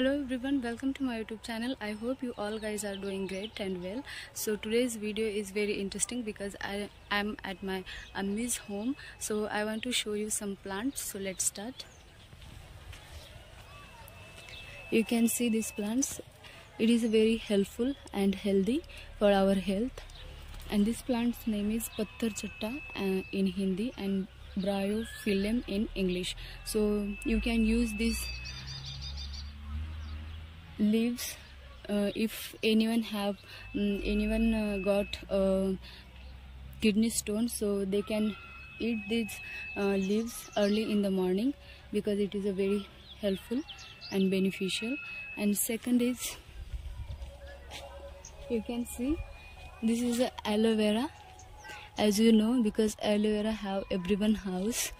hello everyone welcome to my youtube channel. I hope you all guys are doing great and well. So today's video is very interesting because i am at my ammy's home. So i want to show you some plants. So let's start. You can see these plants. It is very helpful and healthy for our health. And this plant's name is pattar chatta uh, in hindi and bryophyllum in english. So you can use this leaves uh, if anyone have um, anyone uh, got uh, kidney stone so they can eat these uh, leaves early in the morning because it is a very helpful and beneficial. And second is you can see this is a aloe vera. As you know because aloe vera have everyone house.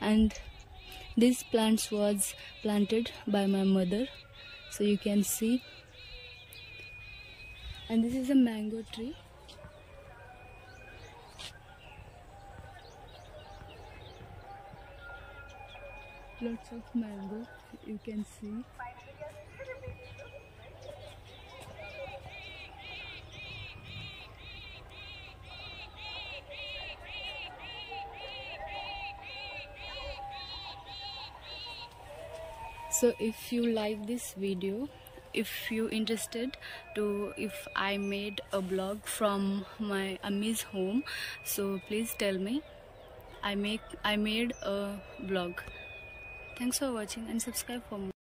And this plants was planted by my mother. So you can see. And this is a mango tree. Lots of mango you can see so if you like this video if you interested to if i made a blog from my ammy's home so please tell me. I make i made a blog. Thanks for watching and subscribe for more